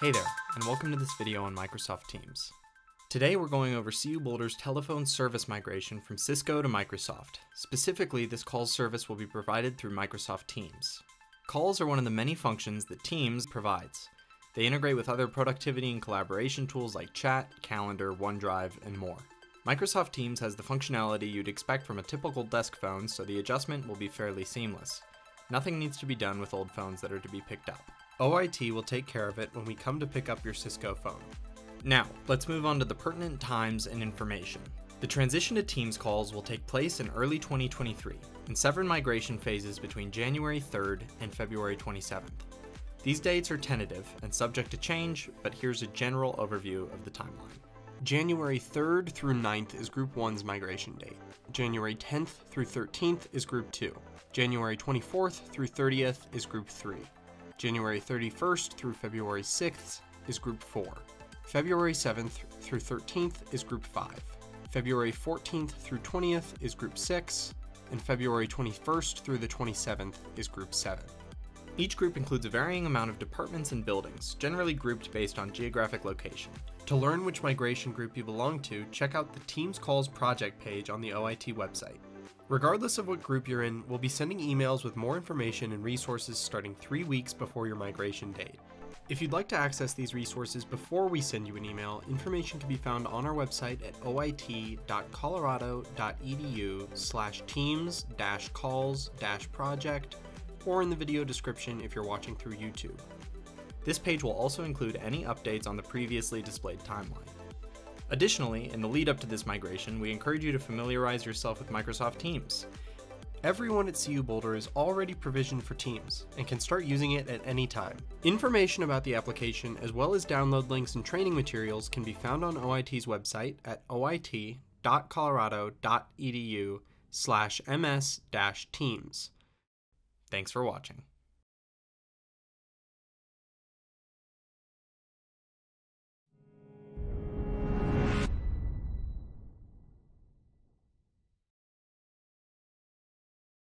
Hey there, and welcome to this video on Microsoft Teams. Today we're going over CU Boulder's telephone service migration from Cisco to Microsoft. Specifically, this calls service will be provided through Microsoft Teams. Calls are one of the many functions that Teams provides. They integrate with other productivity and collaboration tools like chat, calendar, OneDrive, and more. Microsoft Teams has the functionality you'd expect from a typical desk phone, so the adjustment will be fairly seamless. Nothing needs to be done with old phones that are to be picked up. OIT will take care of it when we come to pick up your Cisco phone. Now, let's move on to the pertinent times and information. The transition to Teams calls will take place in early 2023, in seven migration phases between January 3rd and February 27th. These dates are tentative and subject to change, but here's a general overview of the timeline. January 3rd through 9th is Group 1's migration date. January 10th through 13th is Group 2. January 24th through 30th is Group 3. January 31st through February 6th is Group 4. February 7th through 13th is Group 5. February 14th through 20th is Group 6. And February 21st through the 27th is Group 7. Each group includes a varying amount of departments and buildings, generally grouped based on geographic location. To learn which migration group you belong to, check out the Teams Calls project page on the OIT website. Regardless of what group you're in, we'll be sending emails with more information and resources starting three weeks before your migration date. If you'd like to access these resources before we send you an email, information can be found on our website at oit.colorado.edu slash teams calls project or in the video description if you're watching through YouTube. This page will also include any updates on the previously displayed timeline. Additionally, in the lead up to this migration, we encourage you to familiarize yourself with Microsoft Teams. Everyone at CU Boulder is already provisioned for Teams and can start using it at any time. Information about the application, as well as download links and training materials, can be found on OIT's website at oit.colorado.edu slash ms-teams. Thanks for watching.